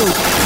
Ooh.